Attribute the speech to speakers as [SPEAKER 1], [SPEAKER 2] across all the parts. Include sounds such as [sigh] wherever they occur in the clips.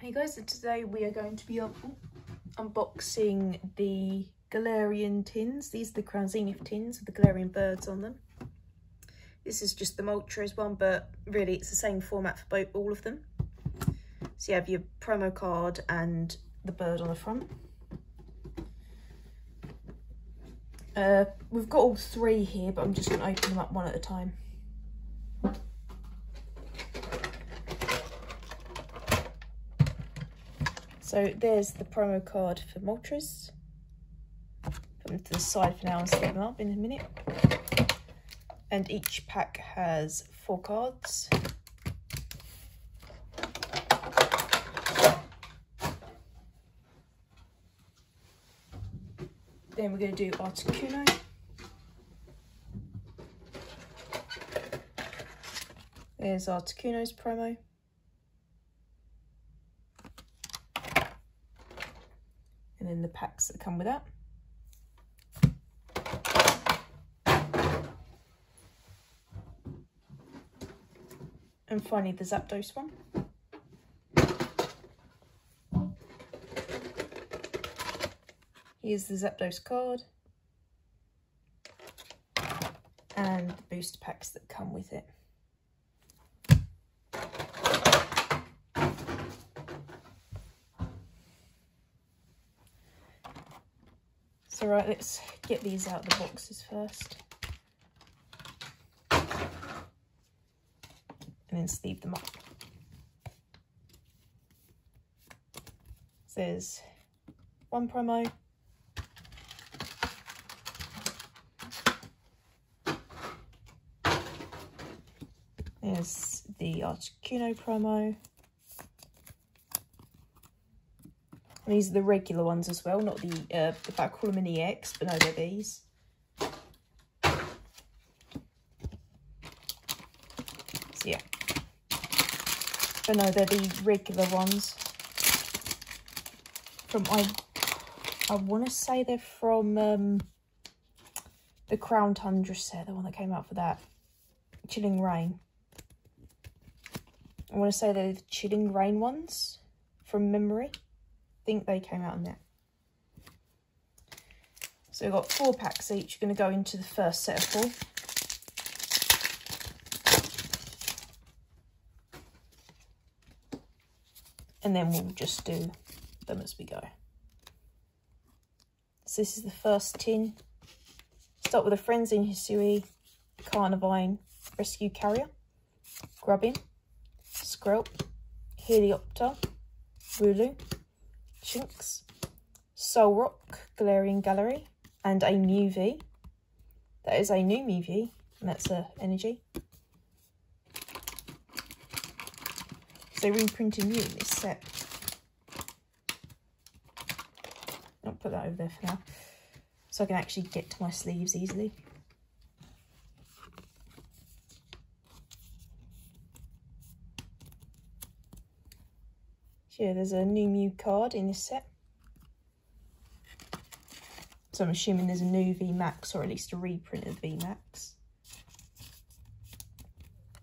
[SPEAKER 1] Hey guys, so today we are going to be un unboxing the Galarian tins. These are the Crown Zenith tins with the Galarian birds on them. This is just the Moltres one, but really it's the same format for both all of them. So you have your promo card and the bird on the front. Uh, we've got all three here, but I'm just going to open them up one at a time. So there's the promo card for Moltres. Put them to the side for now and set them up in a minute. And each pack has four cards. Then we're going to do Articuno. There's Articuno's promo. And then the packs that come with that. And finally the Zapdos one. Here's the Zapdos card and the booster packs that come with it. So right, let's get these out of the boxes first. And then sleeve them up. So there's one promo, There's the Articuno promo. And these are the regular ones as well, not the, uh, if I call them an EX, but no, they're these. So yeah. But no, they're the regular ones. From, I, I want to say they're from um, the Crown Tundra set, the one that came out for that. Chilling Rain. I want to say they're the Chilling Rain ones from memory. Think they came out in there. So we've got four packs each. We're going to go into the first set of four. And then we'll just do them as we go. So this is the first tin. Start with a Frenzin Hisui Carnivine Rescue Carrier. Grubbin. Skrelp, Helioptile, Wooloo, Shinx, Solrock, Galarian Gallery, and a new V. That is a new Mew and that's a energy. So reprinting Mew in this set. I'll put that over there for now. So I can actually get to my sleeves easily. Yeah, there's a new Mew card in this set. So I'm assuming there's a new VMAX or at least a reprint of VMAX.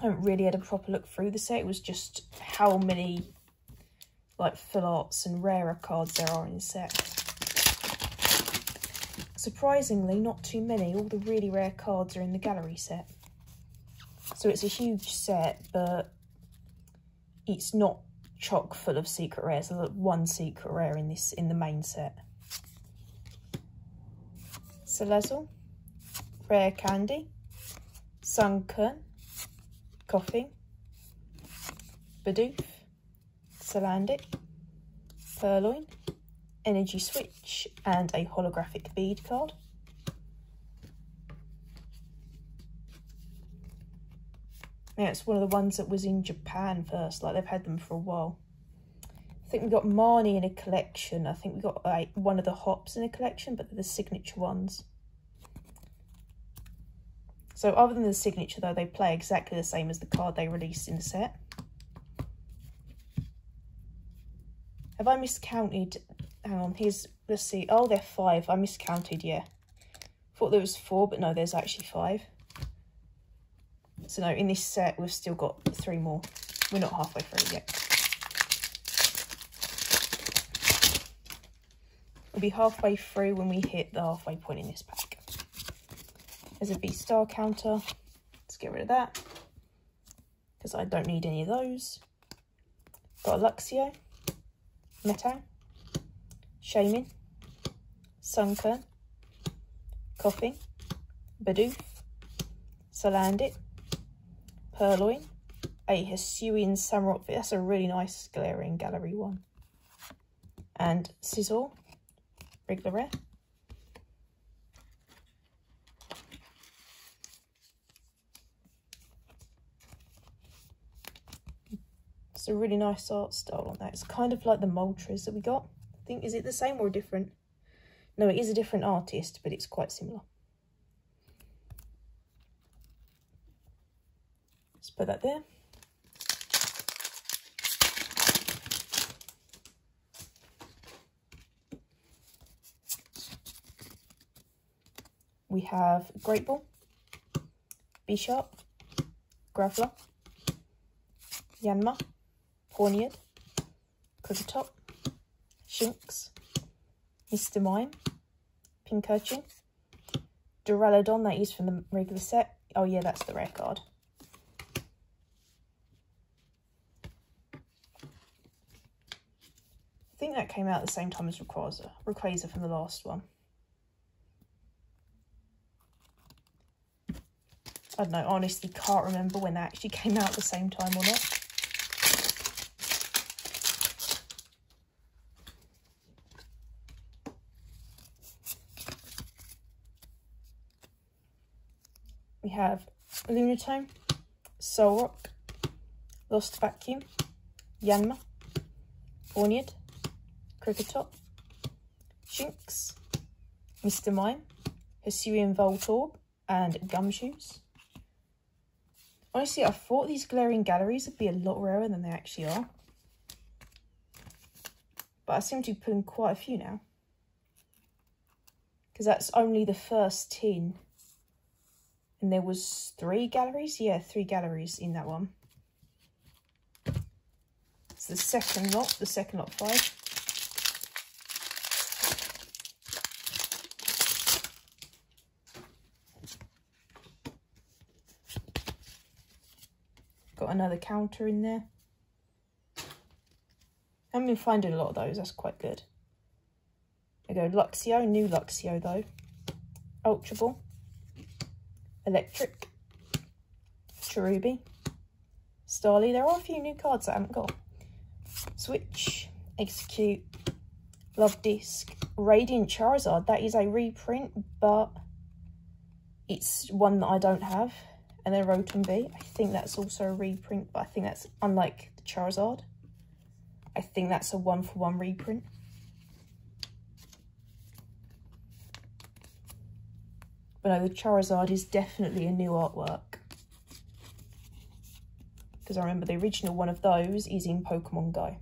[SPEAKER 1] I haven't really had a proper look through the set. It was just how many like full arts and rarer cards there are in the set. Surprisingly, not too many. All the really rare cards are in the gallery set. So it's a huge set, but it's not chock full of secret rares. There's one secret rare in this in the main set. Salazzle, Rare Candy, Sunkern, Koffing, Bidoof, Salandit, Purrloin, Energy Switch, and a holographic bead card. Yeah, it's one of the ones that was in Japan first. Like, they've had them for a while. I think we got Marnie in a collection. I think we got like one of the hops in a collection, but they're the signature ones. So other than the signature, though, they play exactly the same as the card they released in the set. Have I miscounted? Hang on, here's, let's see. Oh, they're five. I miscounted, yeah. Thought there was four, but no, there's actually five. So no, in this set, we've still got three more. We're not halfway through yet. We'll be halfway through when we hit the halfway point in this pack. There's a V-Star counter. Let's get rid of that. Because I don't need any of those. Got Luxio. Metang. Shaymin. Sunkern. Koffing. Bidoof. Salandit. Purrloin. A Hisuian Samurott. That's a really nice Galarian Gallery one. And Scizor. Regular rare. It's a really nice art style on that. It's kind of like the Moltres that we got. I think, is it the same or different? No, it is a different artist, but it's quite similar. Put that there. We have Great Ball, Bisharp, Graveler, Yanma, Pawniard, Kricketot, Shinx, Mr. Mime, Pincurchin, Duraludon, that is from the regular set. Oh yeah, that's the rare card. I that came out at the same time as Rayquaza, Rayquaza from the last one. I don't know, honestly can't remember when that actually [laughs] came out at the same time or not. We have Lunatone, Solrock, Lost Vacuum, Yanma, Pawniard, Top, Shinx, Mr. Mime, Hisuian Voltorb, and Gumshoos. Honestly, I thought these Galarian Galleries would be a lot rarer than they actually are. But I seem to be pulling quite a few now. Because that's only the first tin. And there was three galleries? Yeah, three galleries in that one. It's the second lot, the second lot five. Got another counter in there. I haven't been finding a lot of those, that's quite good. There go Luxio, new Luxio though. Ultra Ball. Electric. Cherubi. Starly. There are a few new cards I haven't got. Switch. Execute. Love Disc. Radiant Charizard. That is a reprint, but it's one that I don't have and then Rotom V. I think that's also a reprint, but I think that's unlike the Charizard. I think that's a one-for-one -one reprint. But no, the Charizard is definitely a new artwork. Because I remember the original one of those is in Pokemon Go.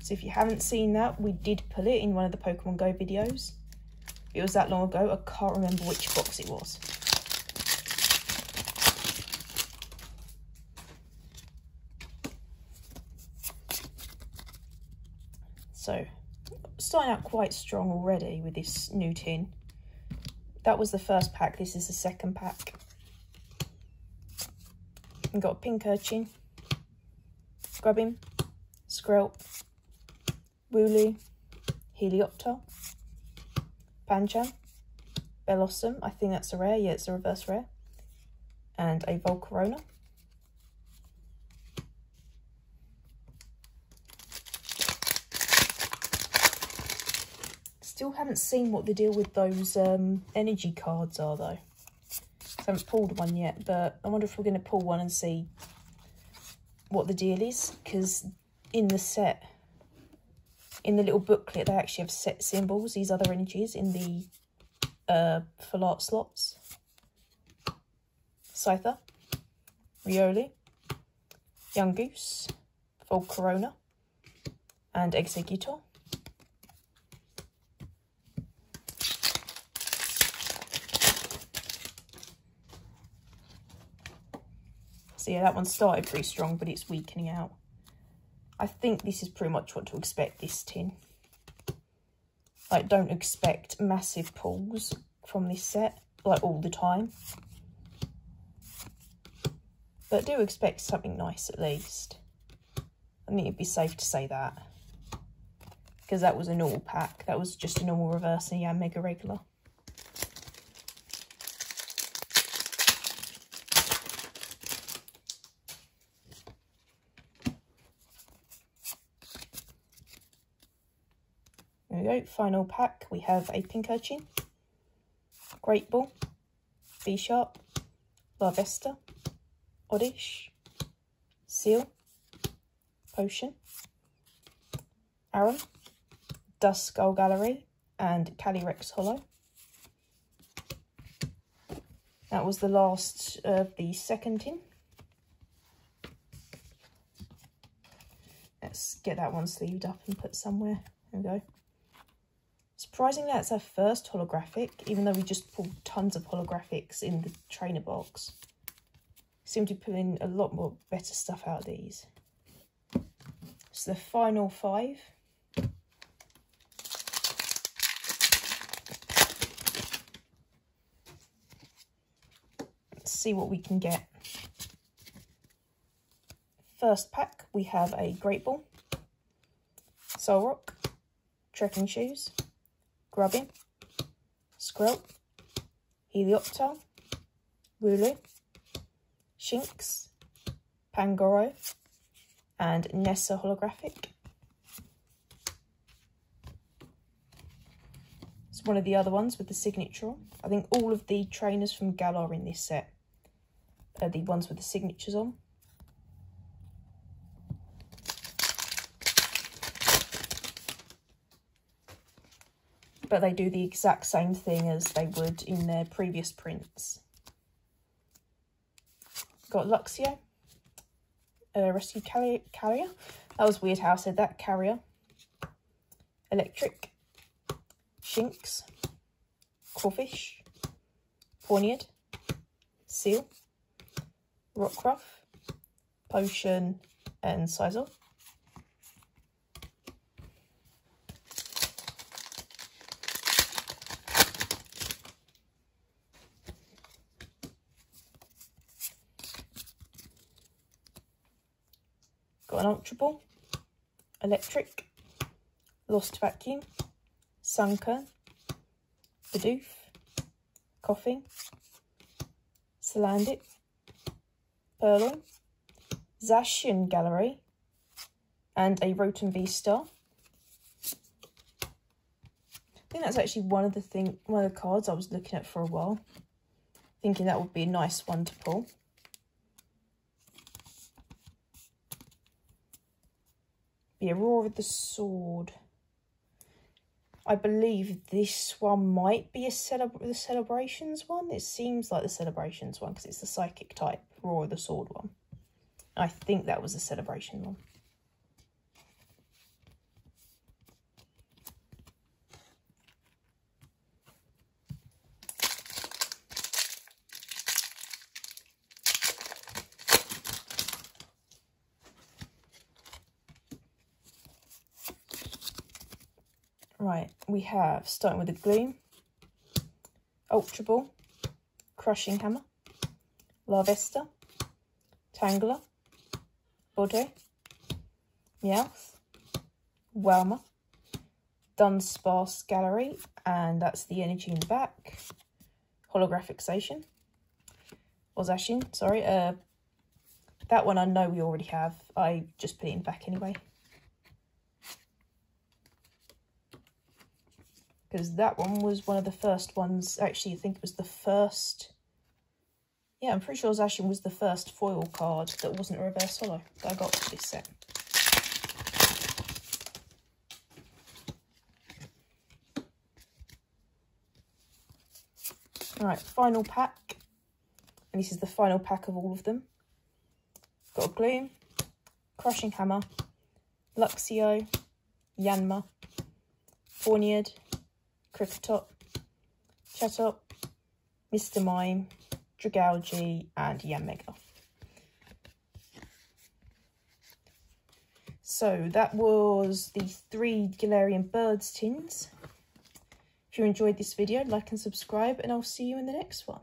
[SPEAKER 1] So if you haven't seen that, we did pull it in one of the Pokemon Go videos. It was that long ago, I can't remember which box it was. So, starting out quite strong already with this new tin. That was the first pack, this is the second pack. We've got Pincurchin, Grubbin, Skrelp, Wooloo, Helioptile, Pancham, Bellossom, I think that's a rare, yeah, it's a reverse rare, and a Volcarona. Still haven't seen what the deal with those um, energy cards are though. I haven't pulled one yet, but I wonder if we're going to pull one and see what the deal is, because in the set in the little booklet, they actually have set symbols, these other energies, in the uh, full art slots. Scyther, Riolu, Yungoos, Volcarona, and Exeggutor. So yeah, that one started pretty strong, but it's weakening out. I think this is pretty much what to expect this tin. Like, don't expect massive pulls from this set, like, all the time. But do expect something nice, at least. I think it'd be safe to say that. Because that was a normal pack. That was just a normal reverse and yeah, mega regular. We go, final pack. We have a Pincurchin, Great Ball, Bisharp, Larvesta, Oddish, Seal, Potion, Aron, Duskull Gallery, and Calyrex Hollow. That was the last of the second tin. Let's get that one sleeved up and put somewhere. There we go. Surprisingly, that's our first holographic, even though we just pulled tons of holographics in the trainer box. Seem to be pulling a lot more better stuff out of these. So the final five. Let's see what we can get. First pack, we have a Great Ball, Solrock, Trekking Shoes, Grubbin, Skrelp, Helioptile, Wooloo, Shinx, Pangoro, and Nessa Holographic. It's one of the other ones with the signature on. I think all of the trainers from Galar in this set are the ones with the signatures on. But they do the exact same thing as they would in their previous prints. Got Luxio, a Rescue Carrier. That was weird how I said that, Carrier. Electric, Shinx, Corphish, Pawniard, Seal, Rockruff, Potion, and Scizor. Got an Electric, Lost Vacuum, Sunkern, Bidoof, Koffing, Salandit, Purrloin, Zacian Gallery, and a Rotom V-Star. I think that's actually one of the thing, one of the cards I was looking at for a while, thinking that would be a nice one to pull. The Aurora of the Sword. I believe this one might be a celeb the Celebrations one. It seems like the Celebrations one because it's the Psychic type, Aurora of the Sword one. I think that was the Celebration one. Right, we have, starting with the Gloom, Ultra Ball, Crushing Hammer, Larvesta, Tangler, Bode, Meowth, Wailmer, Dunsparce Gallery, and that's the energy in the back, Holographic or Zacian, sorry, uh, that one I know we already have, I just put it in back anyway. Because that one was one of the first ones. Actually, I think it was the first. Yeah, I'm pretty sure Zacian was the first foil card that wasn't a reverse holo that I got for this set. Alright, final pack. And this is the final pack of all of them. Got a Gloom, Crushing Hammer, Luxio, Yanma, Pawniard, Kricketot, Chatot, Mr. Mime, Dragalge, and Yanmega. So that was the three Galarian Birds tins. If you enjoyed this video, like and subscribe, and I'll see you in the next one.